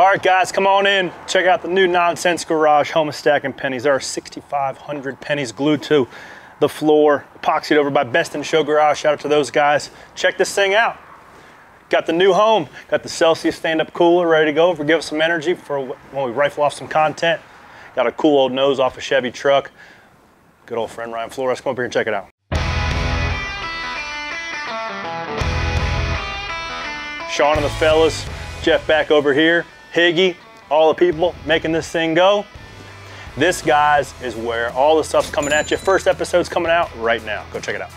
All right, guys, come on in. Check out the new Nonsense Garage home of stacking pennies. There are 6,500 pennies glued to the floor, epoxied over by Best in Show Garage. Shout out to those guys. Check this thing out. Got the new home. Got the Celsius stand-up cooler ready to go for give us some energy for when we rifle off some content. Got a cool old nose off a Chevy truck. Good old friend Ryan Flores. Come up here and check it out. Sean and the fellas, Jeff back over here, Higgy, all the people making this thing go. This, guys, is where all the stuff's coming at you. First episode's coming out right now. Go check it out.